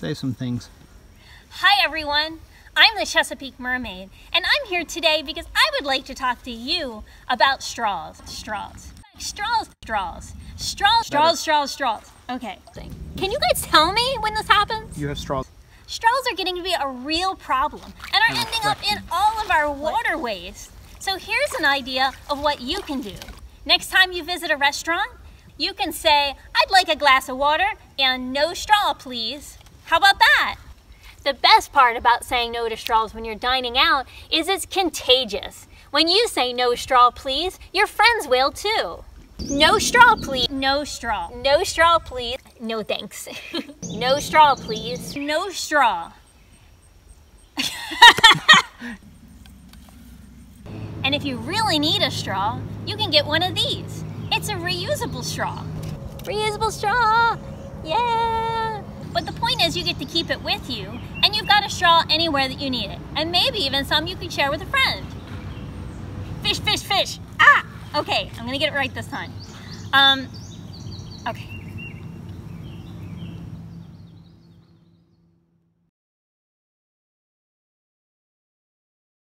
say some things. Hi everyone, I'm the Chesapeake Mermaid, and I'm here today because I would like to talk to you about straws. Straws. Straws, straws. Straws, straws, straws, straws. Okay. Can you guys tell me when this happens? You have straws. Straws are getting to be a real problem and are ending up in all of our waterways. So here's an idea of what you can do. Next time you visit a restaurant, you can say, I'd like a glass of water and no straw, please. How about that? The best part about saying no to straws when you're dining out is it's contagious. When you say no straw, please, your friends will too. No straw, please. No straw. No straw, please. No thanks. no straw, please. No straw. and if you really need a straw, you can get one of these. It's a reusable straw. Reusable straw! Yeah! But the you get to keep it with you, and you've got a straw anywhere that you need it. And maybe even some you can share with a friend. Fish, fish, fish! Ah! Okay, I'm gonna get it right this time. Um, okay.